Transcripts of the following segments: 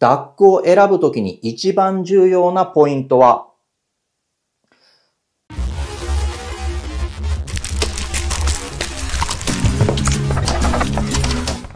ダックを選ぶときに一番重要なポイントは、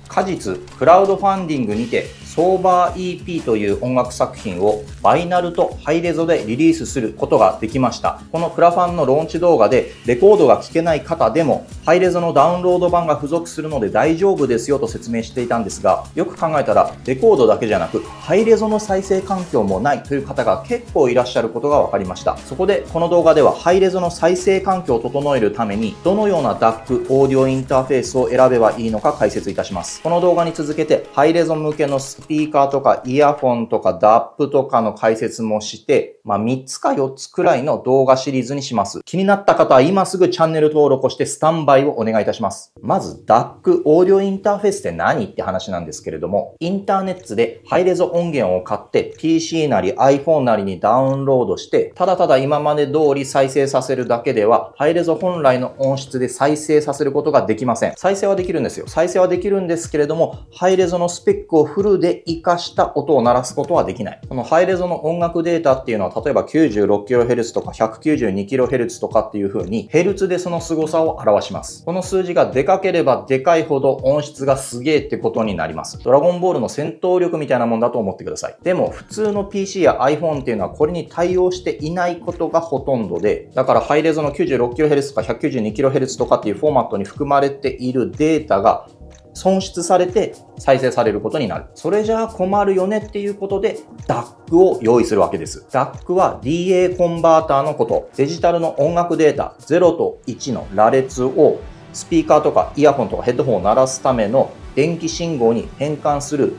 果実クラウドファンディングにてソーバー EP という音楽作品をバイナルとハイレゾでリリースすることができました。このクラファンのローンチ動画でレコードが聴けない方でもハイレゾのダウンロード版が付属するので大丈夫ですよと説明していたんですが、よく考えたらレコードだけじゃなくハイレゾの再生環境もないという方が結構いらっしゃることが分かりました。そこでこの動画ではハイレゾの再生環境を整えるためにどのような DAC オーディオインターフェースを選べばいいのか解説いたします。この動画に続けてハイレゾ向けのピーカーとかイヤフォンとか DAP とかの解説もして、まあ、3つか4つくらいの動画シリーズにします。気になった方は今すぐチャンネル登録をしてスタンバイをお願いいたします。まず DAC オーディオインターフェースって何って話なんですけれども、インターネットでハイレゾ音源を買って PC なり iPhone なりにダウンロードして、ただただ今まで通り再生させるだけでは、ハイレゾ本来の音質で再生させることができません。再生はできるんですよ。再生はできるんですけれども、ハイレゾのスペックをフルで活かした音を鳴らすことはできない。このハイレゾの音楽データっていうのは、例えば 96kHz とか 192kHz とかっていう風に、ヘルツでその凄さを表します。この数字がでかければでかいほど音質がすげえってことになります。ドラゴンボールの戦闘力みたいなもんだと思ってください。でも、普通の PC や iPhone っていうのはこれに対応していないことがほとんどで、だからハイレゾの 96kHz とか 192kHz とかっていうフォーマットに含まれているデータが損失されて再生されることになる。それじゃあ困るよねっていうことで DAC を用意するわけです。DAC は DA コンバーターのこと。デジタルの音楽データ0と1の羅列をスピーカーとかイヤホンとかヘッドホンを鳴らすための電気信号に変換する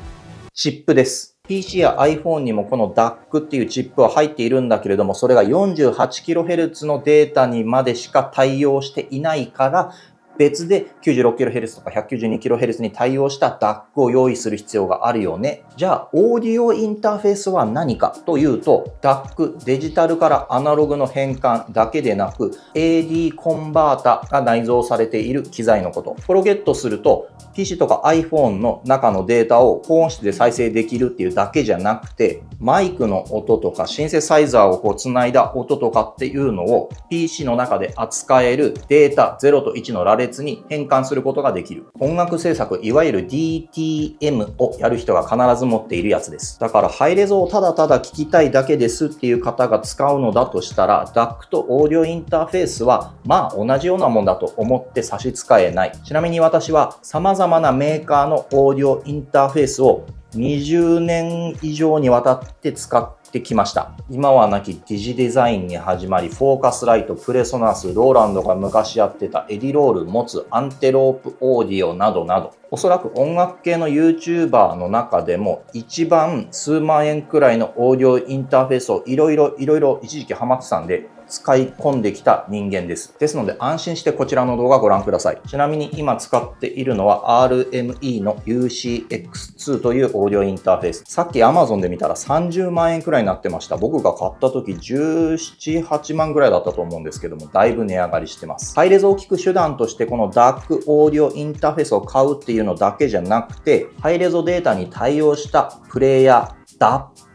チップです。PC や iPhone にもこの DAC っていうチップは入っているんだけれども、それが 48kHz のデータにまでしか対応していないから、別で 96kHz とか 192kHz に対応した DAC を用意する必要があるよね。じゃあ、オーディオインターフェースは何かというと、DAC、デジタルからアナログの変換だけでなく、AD コンバータが内蔵されている機材のこと。これをゲットすると、PC とか iPhone の中のデータを高音質で再生できるっていうだけじゃなくて、マイクの音とかシンセサイザーをこう繋いだ音とかっていうのを PC の中で扱えるデータ0と1の羅列に変換することができる。音楽制作、いわゆる DTM をやる人が必ず持っているやつです。だからハイレゾをただただ聞きたいだけですっていう方が使うのだとしたら、DAC とオーディオインターフェースはまあ同じようなもんだと思って差し支えない。ちなみに私は様々々なメーカーのオーディオインターフェースを20年以上にわたって使ってきました。今はなきディジデザインに始まり、フォーカスライト、プレソナス、ローランドが昔やってたエディロール、持つアンテロープオーディオなどなど、おそらく音楽系の YouTuber の中でも一番数万円くらいのオーディオインターフェースをいろいろいろいろ一時期ハマってたんで、使い込んできた人間です。ですので安心してこちらの動画ご覧ください。ちなみに今使っているのは RME の UCX2 というオーディオインターフェース。さっき Amazon で見たら30万円くらいになってました。僕が買った時17、8万くらいだったと思うんですけども、だいぶ値上がりしてます。ハイレゾを聞く手段としてこの DAC オーディオインターフェースを買うっていうのだけじゃなくて、ハイレゾデータに対応したプレイヤー、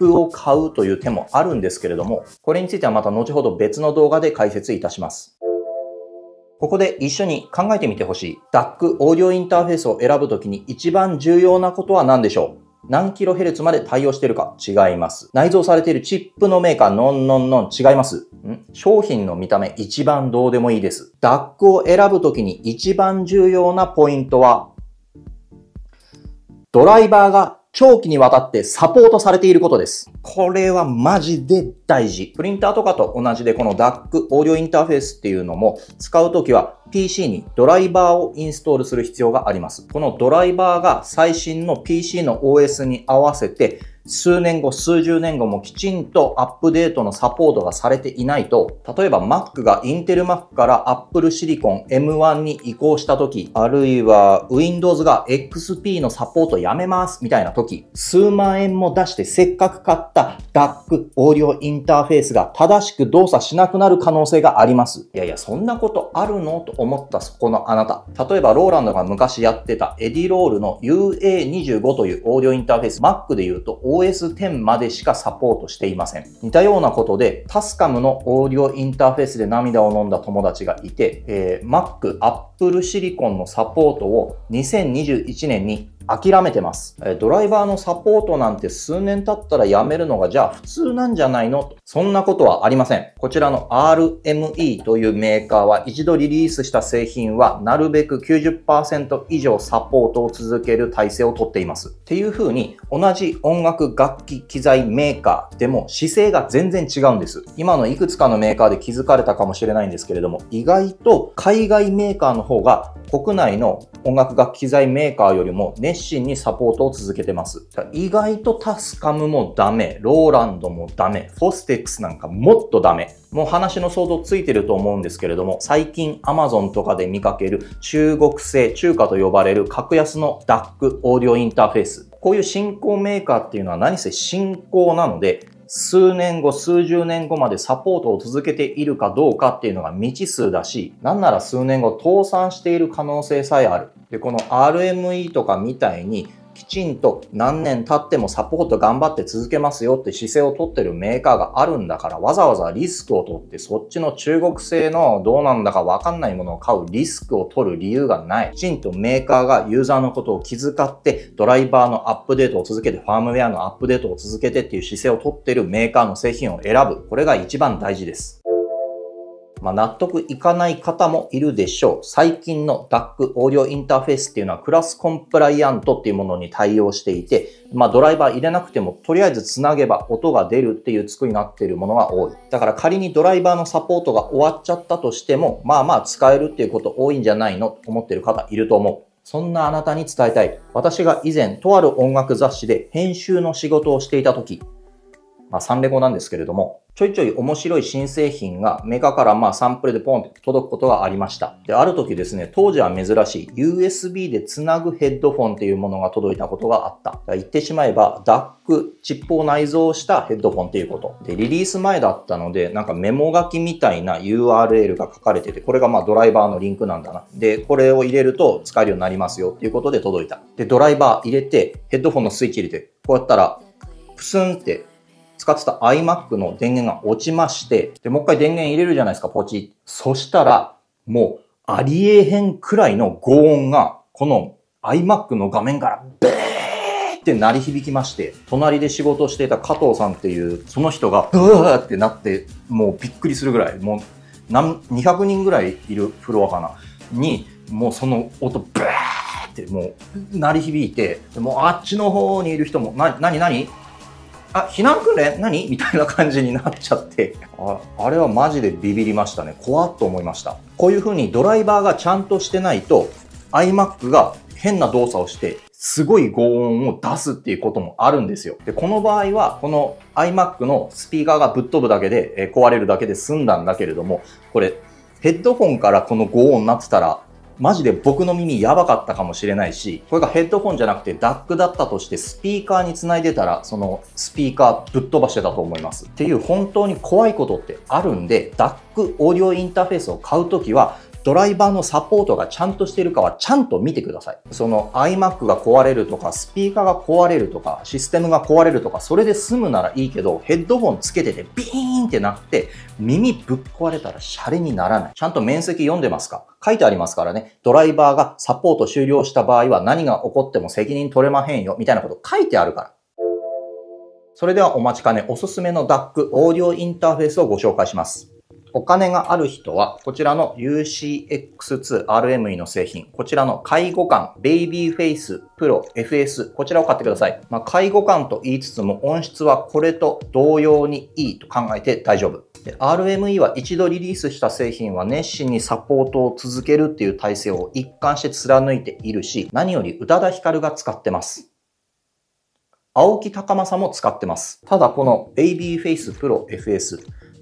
DAP を買うという手もあるんですけれども、これについてはまた後ほど別の動画で解説いたします。ここで一緒に考えてみてほしい。DAC オーディオインターフェースを選ぶときに一番重要なことは何でしょう？何キロヘルツまで対応してるか？違います。内蔵されているチップのメーカー、ノンノンノン違います。ん？商品の見た目一番どうでもいいです。DAC を選ぶときに一番重要なポイントは、ドライバーが長期にわたってサポートされていることです。これはマジで大事。プリンターとかと同じでこの DAC、オーディオインターフェースっていうのも使うときは PC にドライバーをインストールする必要があります。このドライバーが最新の PC の OS に合わせて数年後、数十年後もきちんとアップデートのサポートがされていないと、例えば Mac が Intel Mac から Apple Silicon M1 に移行した時、あるいは Windows が XP のサポートやめますみたいな時、数万円も出してせっかく買った DAC オーディオインターフェースが正しく動作しなくなる可能性があります。いやいや、そんなことあるのと思ったそこのあなた。例えばローランドが昔やってたエディロールの UA25 というオーディオインターフェース、Mac で言うと OS10 までしかサポートしていません。似たようなことで、タスカムのオーディオインターフェースで涙を飲んだ友達がいて、えー、Mac、Apple Silicon のサポートを2021年に諦めてます。ドライバーのサポートなんて数年経ったらやめるのがじゃあ普通なんじゃないの？そんなことはありません。こちらの RME というメーカーは一度リリースした製品はなるべく90%以上サポートを続ける体制をとっています。っていう風に同じ音楽楽器機材メーカーでも姿勢が全然違うんです。今のいくつかのメーカーで気づかれたかもしれないんですけれども意外と海外メーカーの方が国内の音楽楽器機材メーカーよりも熱心にサポートを続けてます。意外とタスカムもダメ、ローランドもダメ、フォステックスなんかもっとダメ。もう話の想像ついてると思うんですけれども、最近 Amazon とかで見かける中国製、中華と呼ばれる格安の DAC オーディオインターフェース。こういう新興メーカーっていうのは何せ新興なので、数年後、数十年後までサポートを続けているかどうかっていうのが未知数だし、なんなら数年後倒産している可能性さえある。で、この RME とかみたいにきちんと何年経ってもサポート頑張って続けますよって姿勢をとってるメーカーがあるんだからわざわざリスクを取ってそっちの中国製のどうなんだかわかんないものを買うリスクを取る理由がない。きちんとメーカーがユーザーのことを気遣ってドライバーのアップデートを続けてファームウェアのアップデートを続けてっていう姿勢をとってるメーカーの製品を選ぶ。これが一番大事です。まあ、納得いかない方もいるでしょう。最近の DAC オーディオインターフェースっていうのはクラスコンプライアントっていうものに対応していて、まあ、ドライバー入れなくてもとりあえずつなげば音が出るっていう作りになっているものが多い。だから仮にドライバーのサポートが終わっちゃったとしても、まあまあ使えるっていうこと多いんじゃないのと思ってる方いると思う。そんなあなたに伝えたい。私が以前、とある音楽雑誌で編集の仕事をしていた時、まあ、サンレゴなんですけれども、ちょいちょい面白い新製品がメーカからまあサンプルでポンって届くことがありました。で、ある時ですね、当時は珍しい USB でつなぐヘッドフォンっていうものが届いたことがあった。言ってしまえば DAC、チップを内蔵したヘッドフォンっていうこと。で、リリース前だったので、なんかメモ書きみたいな URL が書かれてて、これがまあドライバーのリンクなんだな。で、これを入れると使えるようになりますよっていうことで届いた。で、ドライバー入れて、ヘッドフォンのスイッチ入れて、こうやったら、プスンって使ってた iMac の電源が落ちまして、で、もう一回電源入れるじゃないですか、ポチ。そしたら、もう、ありえへんくらいの轟音が、この iMac の画面からベーって鳴り響きまして、隣で仕事していた加藤さんっていう、その人が、うわーってなって、もうびっくりするぐらい、もう、何、200人ぐらいいるフロアかな、に、もうその音、ブーってもう鳴り響いて、もうあっちの方にいる人も、な、なになにあ、避難訓練？何？みたいな感じになっちゃってあ、あれはマジでビビりましたね。怖っと思いました。こういう風にドライバーがちゃんとしてないと、iMac が変な動作をして、すごい轟音を出すっていうこともあるんですよ。で、この場合は、この iMac のスピーカーがぶっ飛ぶだけで、え壊れるだけで済んだんだけれども、これ、ヘッドホンからこの轟音になってたら、マジで僕の耳やばかったかもしれないし、これがヘッドホンじゃなくてダックだったとしてスピーカーにつないでたら、そのスピーカーぶっ飛ばしてたと思います。っていう本当に怖いことってあるんで、ダックオーディオインターフェースを買うときは、ドライバーのサポートがちゃんとしているかはちゃんと見てください。その iMac が壊れるとか、スピーカーが壊れるとか、システムが壊れるとか、それで済むならいいけど、ヘッドホンつけててビーンってなって、耳ぶっ壊れたらシャレにならない。ちゃんと面積読んでますか？書いてありますからね。ドライバーがサポート終了した場合は何が起こっても責任取れまへんよ、みたいなこと書いてあるから。それではお待ちかね、おすすめの DAC オーディオインターフェースをご紹介します。お金がある人は、こちらの UCX2RME の製品、こちらの介護官、ベイビーフェイス、プロ、FS、こちらを買ってください。まあ、介護官と言いつつも音質はこれと同様にいいと考えて大丈夫。RME は一度リリースした製品は熱心にサポートを続けるっていう体制を一貫して貫いているし、何より宇多田ヒカルが使ってます。青木孝允も使ってます。ただこのベイビーフェイスプロ FS、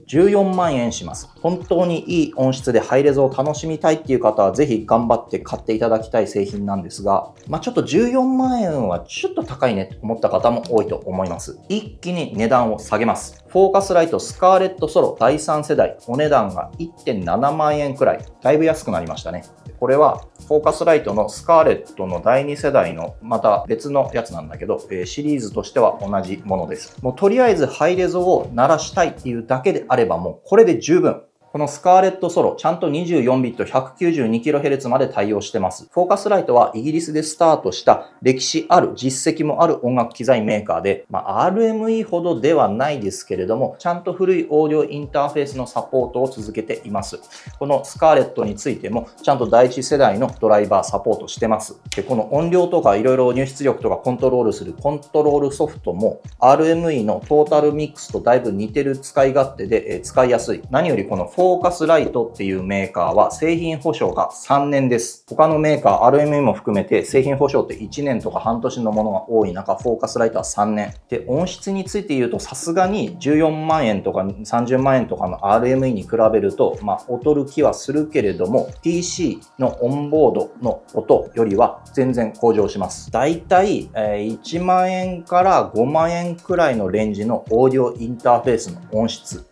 14万円します。本当にいい音質でハイレゾを楽しみたいっていう方はぜひ頑張って買っていただきたい製品なんですが、まあ、ちょっと14万円はちょっと高いねと思った方も多いと思います。一気に値段を下げます。フォーカスライトスカーレットソロ第3世代、お値段が1.7万円くらい、だいぶ安くなりましたね。これはフォーカスライトのスカーレットの第2世代のまた別のやつなんだけど、えシリーズとしては同じものです。もうとりあえずハイレゾを鳴らしたいっていうだけであればもうこれで十分。このスカーレットソロ、ちゃんと24ビット 192kHz まで対応してます。フォーカスライトはイギリスでスタートした歴史ある実績もある音楽機材メーカーで、まあ、RME ほどではないですけれども、ちゃんと古いオーディオインターフェースのサポートを続けています。このスカーレットについても、ちゃんと第一世代のドライバーサポートしてます。で、この音量とかいろいろ入出力とかコントロールするコントロールソフトも RME のトータルミックスとだいぶ似てる使い勝手で、え使いやすい。何よりこのフォーカスライトっていうメーカーは製品保証が3年です。他のメーカー、RME も含めて製品保証って1年とか半年のものが多い中、フォーカスライトは3年。で、音質について言うとさすがに14万円とか30万円とかの RME に比べると、まあ、劣る気はするけれども、PC のオンボードの音よりは全然向上します。だいたい1万円から5万円くらいのレンジのオーディオインターフェースの音質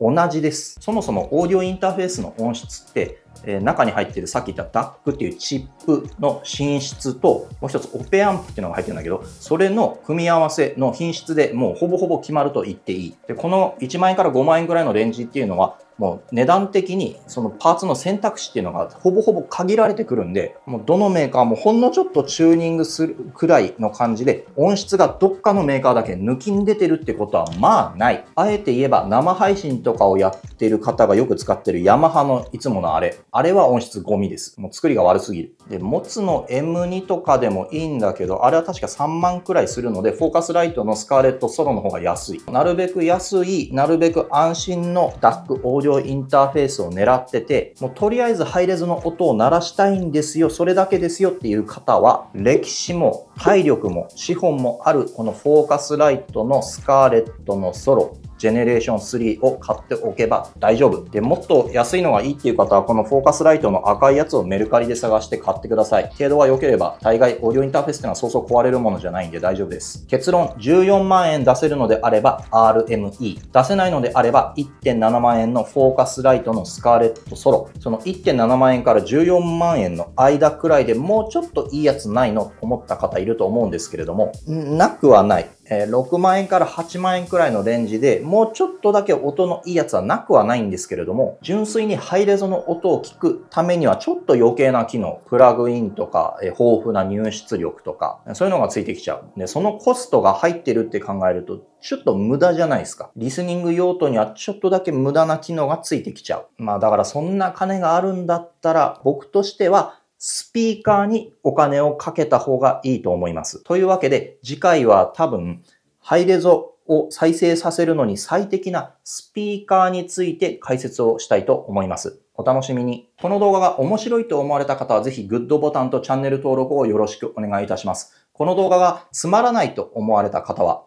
同じです。そもそもオーディオインターフェースの音質って、えー、中に入ってるさっき言った DAC っていうチップの品質と、もう一つオペアンプっていうのが入ってるんだけど、それの組み合わせの品質でもうほぼほぼ決まると言っていい。で、この1万円から5万円ぐらいのレンジっていうのは、もう値段的にそのパーツの選択肢っていうのがほぼほぼ限られてくるんで、もうどのメーカーもほんのちょっとチューニングするくらいの感じで音質がどっかのメーカーだけ抜きに出てるってことはまあない。あえて言えば生配信とかをやっている方がよく使ってるヤマハのいつものあれ。あれは音質ゴミです。もう作りが悪すぎる。で、持つの M2 とかでもいいんだけど、あれは確か3万くらいするので、フォーカスライトのスカーレットソロの方が安い。なるべく安い、なるべく安心の DAC オーディオインターフェースを狙ってて、もうとりあえずハイレゾの音を鳴らしたいんですよ、それだけですよっていう方は、歴史も体力も資本もあるこのフォーカスライトのスカーレットのソロ、ジェネレーション3を買っておけば大丈夫。で、もっと安いのがいいっていう方は、このフォーカスライトの赤いやつをメルカリで探して買ってください。程度が良ければ、大概オーディオインターフェースっていうのはそうそう壊れるものじゃないんで大丈夫です。結論、14万円出せるのであれば RME。出せないのであれば1.7万円のフォーカスライトのスカーレットソロ。その1.7万円から14万円の間くらいでもうちょっといいやつないの？と思った方いると思うんですけれども、なくはない。え6万円から8万円くらいのレンジでもうちょっとだけ音のいいやつはなくはないんですけれども、純粋にハイレゾの音を聞くためにはちょっと余計な機能、プラグインとか、え豊富な入出力とか、そういうのがついてきちゃう。で、そのコストが入ってるって考えると、ちょっと無駄じゃないですか。リスニング用途にはちょっとだけ無駄な機能がついてきちゃう。まあだからそんな金があるんだったら、僕としてはスピーカーにお金をかけた方がいいと思います。というわけで、次回は多分、ハイレゾを再生させるのに最適なスピーカーについて解説をしたいと思います。お楽しみに。この動画が面白いと思われた方はぜひグッドボタンとチャンネル登録をよろしくお願いいたします。この動画がつまらないと思われた方は、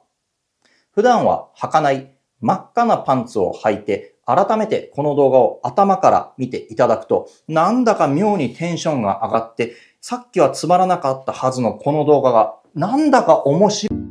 普段は履かない真っ赤なパンツを履いて改めてこの動画を頭から見ていただくと、なんだか妙にテンションが上がって、さっきはつまらなかったはずのこの動画が、なんだか面白い。